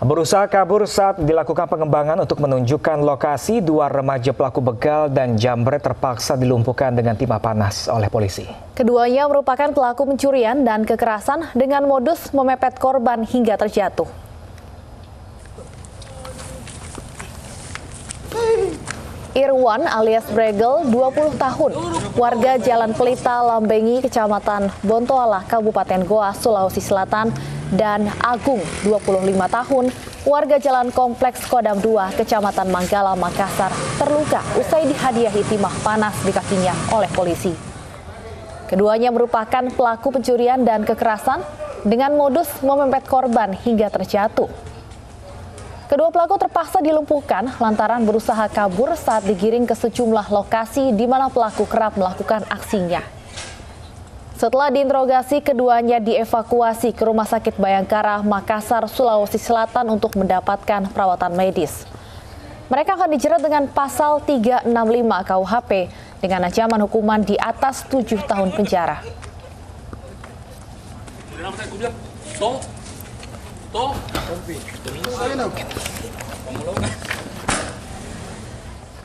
Berusaha kabur saat dilakukan pengembangan untuk menunjukkan lokasi dua remaja pelaku begal dan jambret terpaksa dilumpuhkan dengan timah panas oleh polisi. Keduanya merupakan pelaku pencurian dan kekerasan dengan modus memepet korban hingga terjatuh. Irwan alias Bregel, 20 tahun, warga Jalan Pelita, Lambengi, Kecamatan Bontoala, Kabupaten Goa, Sulawesi Selatan, dan Agung, 25 tahun, warga Jalan Kompleks Kodam 2, Kecamatan Manggala, Makassar, terluka usai dihadiahi timah panas di kakinya oleh polisi. Keduanya merupakan pelaku pencurian dan kekerasan dengan modus memepet korban hingga terjatuh. Kedua pelaku terpaksa dilumpuhkan lantaran berusaha kabur saat digiring ke sejumlah lokasi di mana pelaku kerap melakukan aksinya. Setelah diinterogasi, keduanya dievakuasi ke Rumah Sakit Bayangkara, Makassar, Sulawesi Selatan untuk mendapatkan perawatan medis. Mereka akan dijerat dengan pasal 365 KUHP dengan ancaman hukuman di atas 7 tahun penjara.